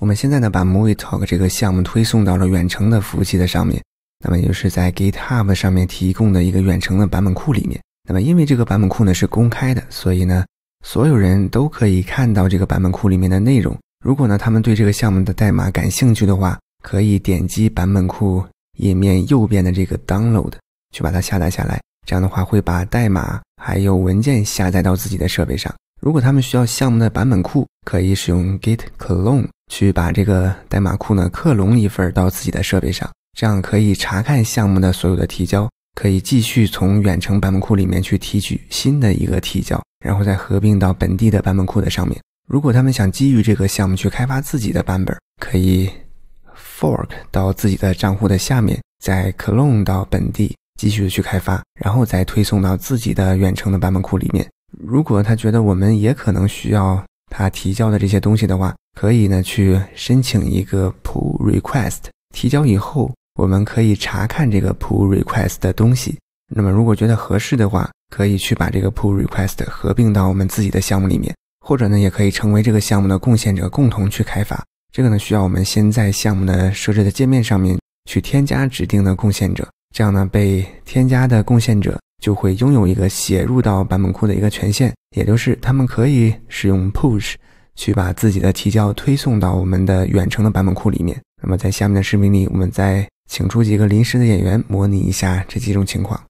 我们现在呢把 Movie Talk 这个项目推送到了远程的服务器的上面，那么就是在 GitHub 上面提供的一个远程的版本库里面。那么因为这个版本库呢是公开的，所以呢所有人都可以看到这个版本库里面的内容。如果呢他们对这个项目的代码感兴趣的话，可以点击版本库页面右边的这个 Download 去把它下载下来。这样的话会把代码还有文件下载到自己的设备上。如果他们需要项目的版本库，可以使用 Git clone 去把这个代码库呢克隆一份到自己的设备上，这样可以查看项目的所有的提交，可以继续从远程版本库里面去提取新的一个提交，然后再合并到本地的版本库的上面。如果他们想基于这个项目去开发自己的版本，可以 fork 到自己的账户的下面，再 clone 到本地继续的去开发，然后再推送到自己的远程的版本库里面。如果他觉得我们也可能需要他提交的这些东西的话，可以呢去申请一个 pull request。提交以后，我们可以查看这个 pull request 的东西。那么如果觉得合适的话，可以去把这个 pull request 合并到我们自己的项目里面，或者呢也可以成为这个项目的贡献者，共同去开发。这个呢需要我们先在项目的设置的界面上面去添加指定的贡献者，这样呢被添加的贡献者。就会拥有一个写入到版本库的一个权限，也就是他们可以使用 push 去把自己的提交推送到我们的远程的版本库里面。那么在下面的视频里，我们再请出几个临时的演员，模拟一下这几种情况。